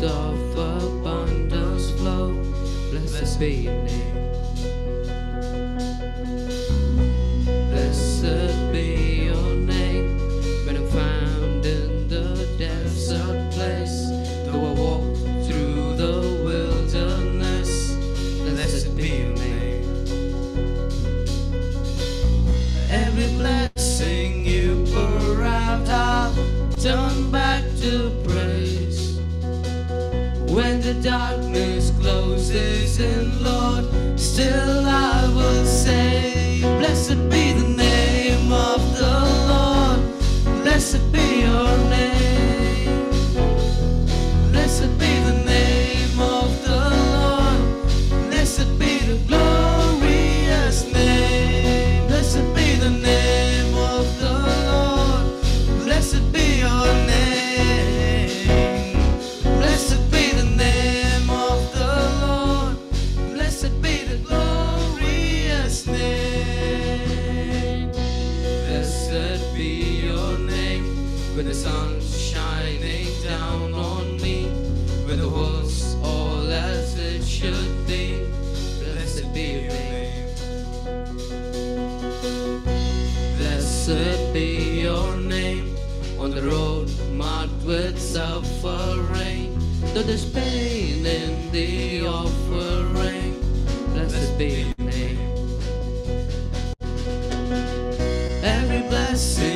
waters of abundance flow. Blessed be your name. Blessed be your name. When I'm found in the desert place, though I walk through the wilderness, blessed be your name. Every blessing you pour out, I've done by When the darkness closes in, Lord, be your name on the road marked with suffering. Though there's pain in the offering, blessed be your name. Every blessing.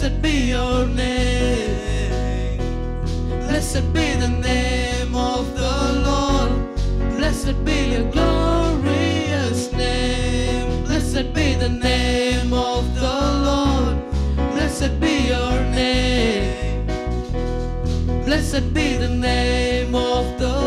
Blessed be your name. Blessed be the name of the Lord. Blessed be your glorious name. Blessed be the name of the Lord. Blessed be your name. Blessed be the name of the